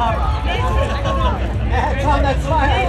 haben. Er hat 202